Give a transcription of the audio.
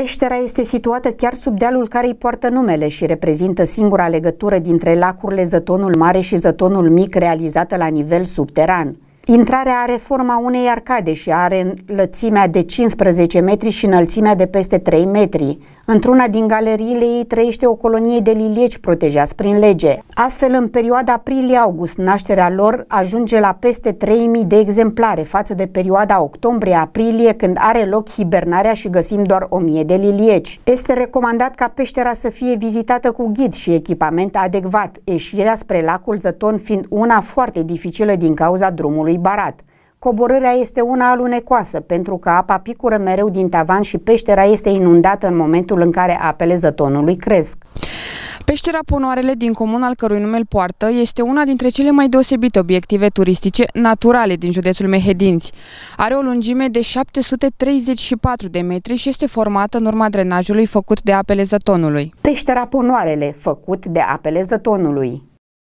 Peștera este situată chiar sub dealul care îi poartă numele și reprezintă singura legătură dintre lacurile Zătonul Mare și Zătonul Mic realizată la nivel subteran. Intrarea are forma unei arcade și are lățimea de 15 metri și înălțimea de peste 3 metri. Într-una din galeriile ei trăiește o colonie de lilieci protejați prin lege. Astfel, în perioada aprilie-august, nașterea lor ajunge la peste 3000 de exemplare față de perioada octombrie-aprilie, când are loc hibernarea și găsim doar 1000 de lilieci. Este recomandat ca peștera să fie vizitată cu ghid și echipament adecvat, ieșirea spre lacul Zăton fiind una foarte dificilă din cauza drumului barat. Coborârea este una alunecoasă, pentru că apa picură mereu din tavan și peștera este inundată în momentul în care apele zătonului cresc. Peștera Ponoarele din comun al cărui nume îl poartă este una dintre cele mai deosebite obiective turistice naturale din județul Mehedinți. Are o lungime de 734 de metri și este formată în urma drenajului făcut de apele Zătonului. Peștera Ponoarele, făcut de apele Zătonului.